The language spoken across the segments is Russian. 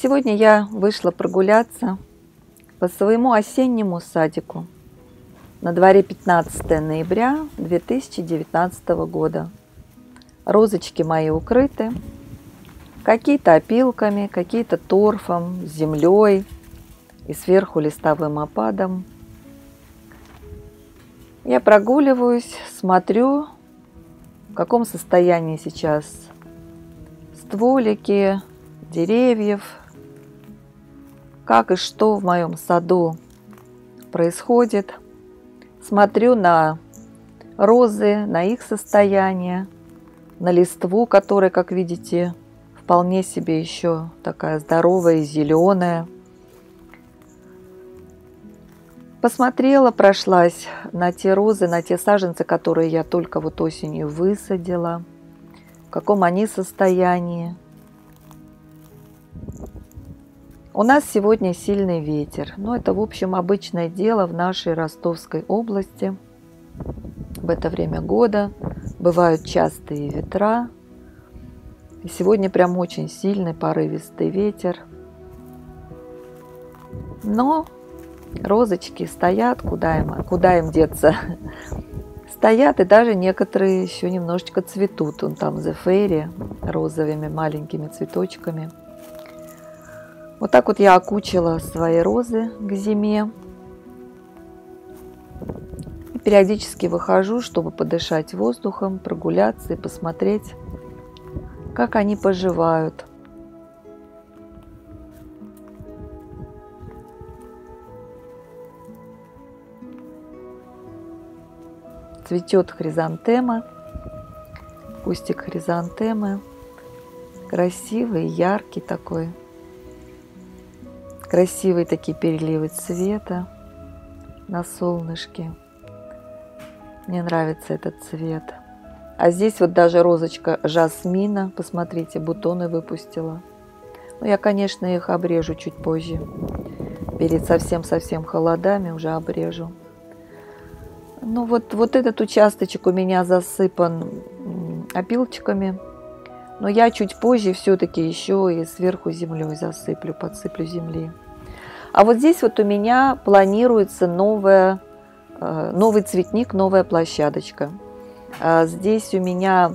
Сегодня я вышла прогуляться по своему осеннему садику. На дворе 15 ноября 2019 года. Розочки мои укрыты. Какие-то опилками, какие-то торфом, землей и сверху листовым опадом. Я прогуливаюсь, смотрю, в каком состоянии сейчас стволики деревьев, как и что в моем саду происходит. Смотрю на розы, на их состояние, на листву, которая, как видите, вполне себе еще такая здоровая зеленая. Посмотрела, прошлась на те розы, на те саженцы, которые я только вот осенью высадила, в каком они состоянии – у нас сегодня сильный ветер, но это, в общем, обычное дело в нашей Ростовской области. В это время года бывают частые ветра. И сегодня прям очень сильный порывистый ветер. Но розочки стоят, куда им, куда им деться. Стоят, и даже некоторые еще немножечко цветут. Он там за фейри розовыми маленькими цветочками – вот так вот я окучила свои розы к зиме. И периодически выхожу, чтобы подышать воздухом, прогуляться и посмотреть, как они поживают. Цветет хризантема, кустик хризантемы, красивый, яркий такой – Красивые такие переливы цвета на солнышке. Мне нравится этот цвет. А здесь вот даже розочка жасмина, посмотрите, бутоны выпустила. Ну, я, конечно, их обрежу чуть позже. Перед совсем-совсем холодами уже обрежу. Ну, вот, вот этот участочек у меня засыпан опилочками. Но я чуть позже все-таки еще и сверху землей засыплю, подсыплю земли. А вот здесь вот у меня планируется новая, э, новый цветник, новая площадочка. А здесь у меня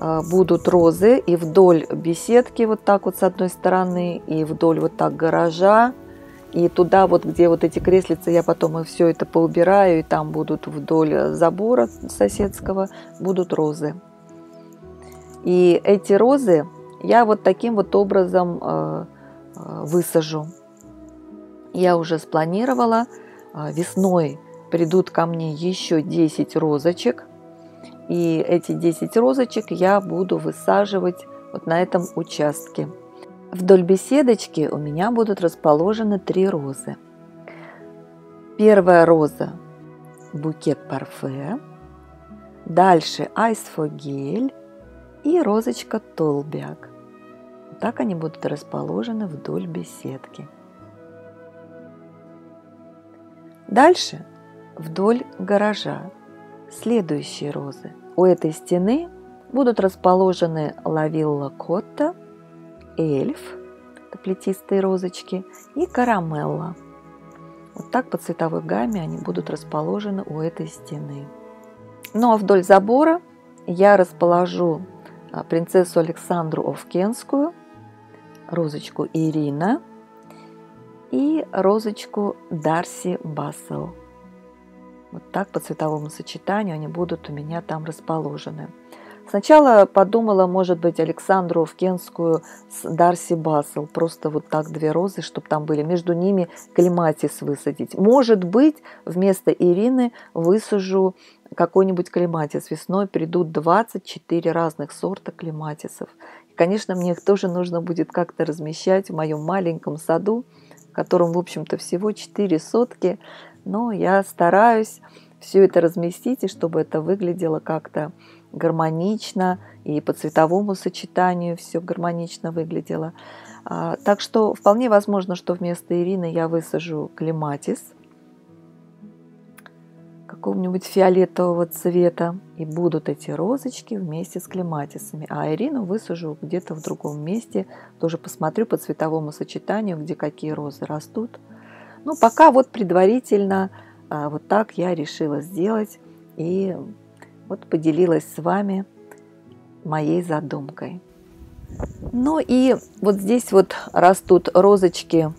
э, будут розы и вдоль беседки вот так вот с одной стороны, и вдоль вот так гаража, и туда вот, где вот эти креслицы, я потом и все это поубираю, и там будут вдоль забора соседского будут розы. И эти розы я вот таким вот образом э, э, высажу. Я уже спланировала, э, весной придут ко мне еще 10 розочек. И эти 10 розочек я буду высаживать вот на этом участке. Вдоль беседочки у меня будут расположены три розы. Первая роза – букет парфе. Дальше айсфогель и розочка толбяк. Так они будут расположены вдоль беседки. Дальше вдоль гаража следующие розы. У этой стены будут расположены лавилла котта, эльф, это плетистые розочки, и карамелла. Вот так по цветовой гамме они будут расположены у этой стены. Ну а вдоль забора я расположу принцессу Александру Овкенскую, розочку Ирина и розочку Дарси Бассел. Вот так по цветовому сочетанию они будут у меня там расположены. Сначала подумала, может быть, Александру Овкенскую с Дарси Бассел. Просто вот так две розы, чтобы там были. Между ними клематис высадить. Может быть, вместо Ирины высажу какой-нибудь клематис. Весной придут 24 разных сорта клематисов. И, конечно, мне их тоже нужно будет как-то размещать в моем маленьком саду, в котором, в общем-то, всего 4 сотки. Но я стараюсь все это разместить, и чтобы это выглядело как-то гармонично, и по цветовому сочетанию все гармонично выглядело. А, так что вполне возможно, что вместо Ирины я высажу клематис – какого-нибудь фиолетового цвета. И будут эти розочки вместе с клематисами. А Ирину высажу где-то в другом месте. Тоже посмотрю по цветовому сочетанию, где какие розы растут. Ну, пока вот предварительно а, вот так я решила сделать. И вот поделилась с вами моей задумкой. Ну и вот здесь вот растут розочки,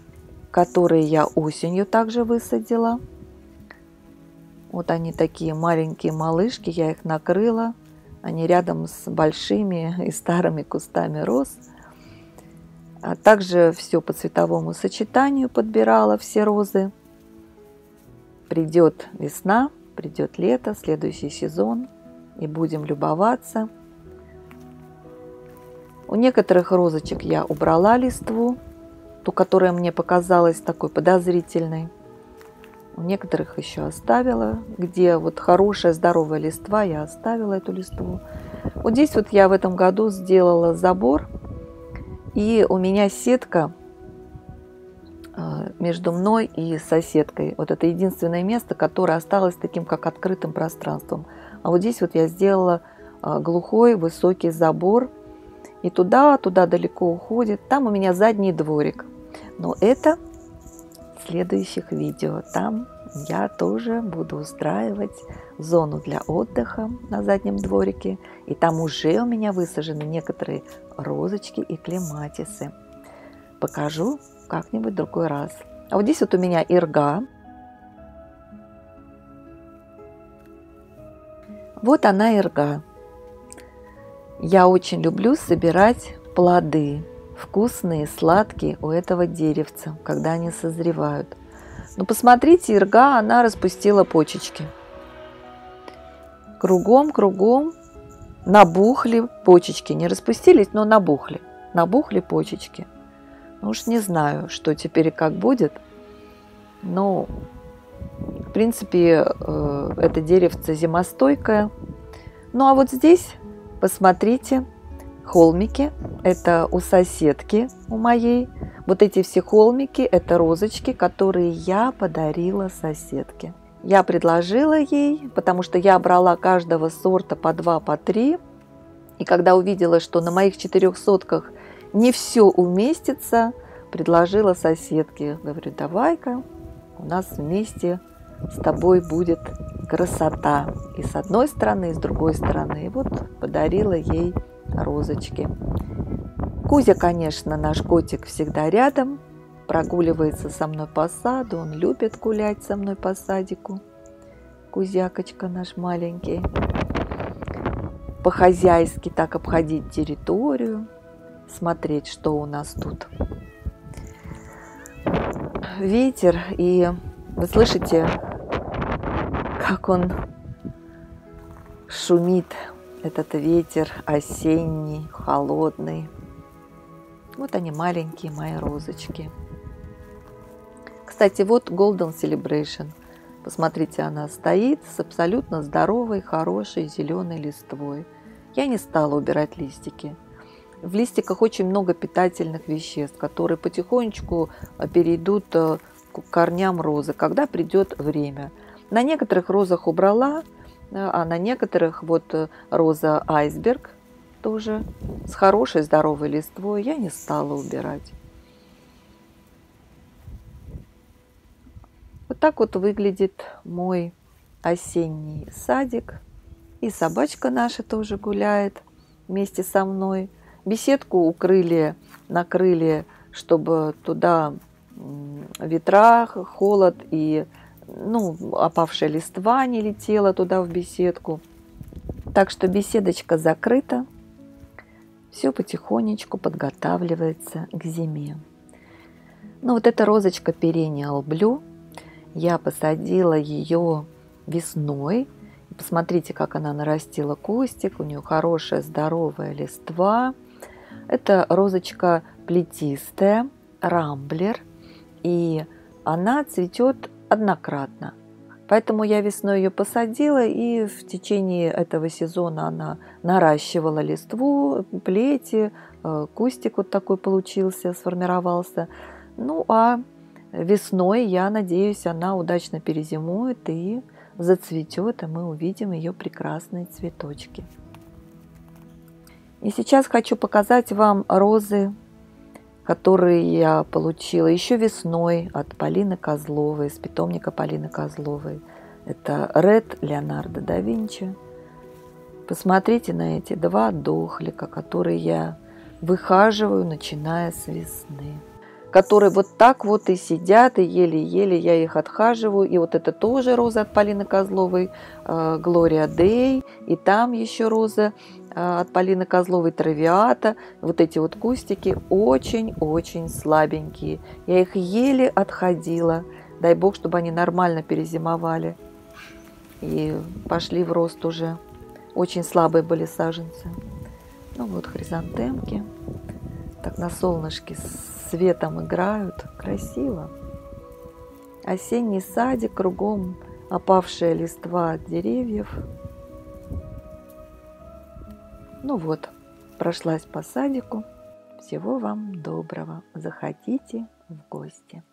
которые я осенью также высадила. Вот они такие маленькие малышки, я их накрыла. Они рядом с большими и старыми кустами роз. А также все по цветовому сочетанию подбирала все розы. Придет весна, придет лето, следующий сезон, и будем любоваться. У некоторых розочек я убрала листву, ту, которая мне показалась такой подозрительной. У некоторых еще оставила, где вот хорошая здоровая листва, я оставила эту листву. Вот здесь вот я в этом году сделала забор, и у меня сетка а, между мной и соседкой. Вот это единственное место, которое осталось таким как открытым пространством. А вот здесь вот я сделала а, глухой высокий забор, и туда, туда далеко уходит. Там у меня задний дворик. Но это в следующих видео. Там я тоже буду устраивать зону для отдыха на заднем дворике. И там уже у меня высажены некоторые розочки и клематисы. Покажу как-нибудь другой раз. А вот здесь вот у меня ирга. Вот она ирга. Я очень люблю собирать плоды вкусные, сладкие у этого деревца, когда они созревают. Но посмотрите, ирга, она распустила почечки. Кругом, кругом набухли почечки. Не распустились, но набухли. Набухли почечки. Ну уж не знаю, что теперь и как будет. Но, в принципе, э, это деревце зимостойкое. Ну а вот здесь, посмотрите, холмики. Это у соседки, у моей. Вот эти все холмики – это розочки, которые я подарила соседке. Я предложила ей, потому что я брала каждого сорта по два, по три. И когда увидела, что на моих четырех сотках не все уместится, предложила соседке. Говорю, давай-ка у нас вместе с тобой будет красота. И с одной стороны, и с другой стороны. И вот подарила ей розочки. Кузя, конечно, наш котик всегда рядом, прогуливается со мной по саду, он любит гулять со мной по садику. Кузякочка наш маленький. По-хозяйски так обходить территорию, смотреть, что у нас тут. Ветер, и вы слышите, как он шумит этот ветер осенний, холодный. Вот они маленькие мои розочки. Кстати, вот Golden Celebration. Посмотрите, она стоит с абсолютно здоровой, хорошей зеленой листвой. Я не стала убирать листики. В листиках очень много питательных веществ, которые потихонечку перейдут э, к корням розы, когда придет время. На некоторых розах убрала, а на некоторых вот э, роза айсберг тоже с хорошей здоровой листвой я не стала убирать. Вот так вот выглядит мой осенний садик. И собачка наша тоже гуляет вместе со мной. Беседку укрыли, накрыли, чтобы туда ветра, холод и ну, опавшая листва не летела туда в беседку. Так что беседочка закрыта, все потихонечку подготавливается к зиме. Ну вот эта розочка Perennial Blue, я посадила ее весной. Посмотрите, как она нарастила кустик, у нее хорошая здоровая листва. Это розочка плетистая, рамблер, и она цветет однократно. Поэтому я весной ее посадила, и в течение этого сезона она наращивала листву, плети, э, кустик вот такой получился, сформировался. Ну а весной, я надеюсь, она удачно перезимует и зацветет, и мы увидим ее прекрасные цветочки. И сейчас хочу показать вам розы, которые я получила еще весной от Полины Козловой, из питомника Полины Козловой. Это Ред Леонардо да Винчи. Посмотрите на эти два дохлика, которые я выхаживаю, начиная с весны которые вот так вот и сидят, и еле-еле я их отхаживаю. И вот это тоже роза от Полины Козловой, Глория Дей, и там еще роза э, от Полины Козловой Травиата. Вот эти вот кустики очень-очень слабенькие. Я их еле отходила. Дай бог, чтобы они нормально перезимовали. И пошли в рост уже. Очень слабые были саженцы. Ну вот хризантемки. Так на солнышке светом играют. Красиво. Осенний садик, кругом опавшая листва от деревьев. Ну вот, прошлась по садику. Всего вам доброго. Заходите в гости.